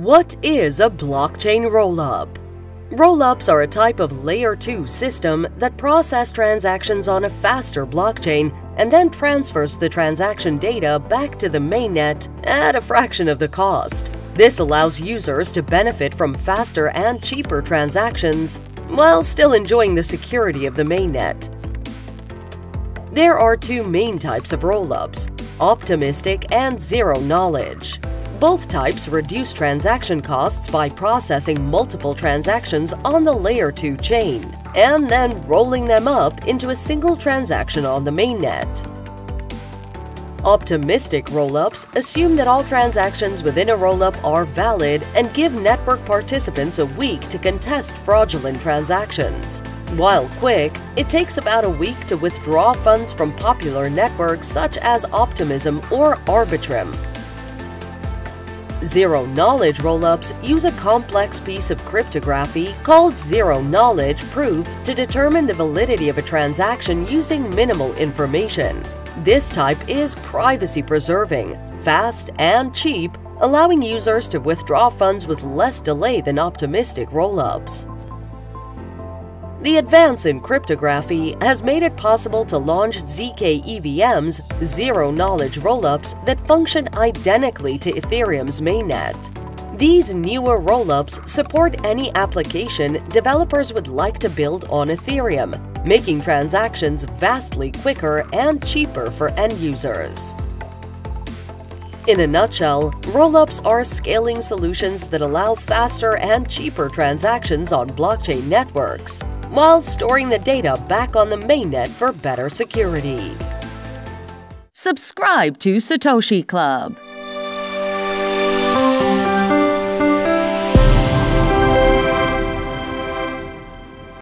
What is a blockchain rollup? Rollups are a type of Layer 2 system that process transactions on a faster blockchain and then transfers the transaction data back to the mainnet at a fraction of the cost. This allows users to benefit from faster and cheaper transactions while still enjoying the security of the mainnet. There are two main types of rollups, optimistic and zero knowledge. Both types reduce transaction costs by processing multiple transactions on the Layer 2 chain and then rolling them up into a single transaction on the mainnet. Optimistic rollups assume that all transactions within a rollup are valid and give network participants a week to contest fraudulent transactions. While quick, it takes about a week to withdraw funds from popular networks such as Optimism or Arbitrum, Zero-knowledge rollups use a complex piece of cryptography called zero-knowledge proof to determine the validity of a transaction using minimal information. This type is privacy-preserving, fast, and cheap, allowing users to withdraw funds with less delay than optimistic rollups. The advance in cryptography has made it possible to launch ZK EVM's zero-knowledge rollups that function identically to Ethereum's mainnet. These newer rollups support any application developers would like to build on Ethereum, making transactions vastly quicker and cheaper for end users. In a nutshell, rollups are scaling solutions that allow faster and cheaper transactions on blockchain networks while storing the data back on the mainnet for better security. Subscribe to Satoshi Club.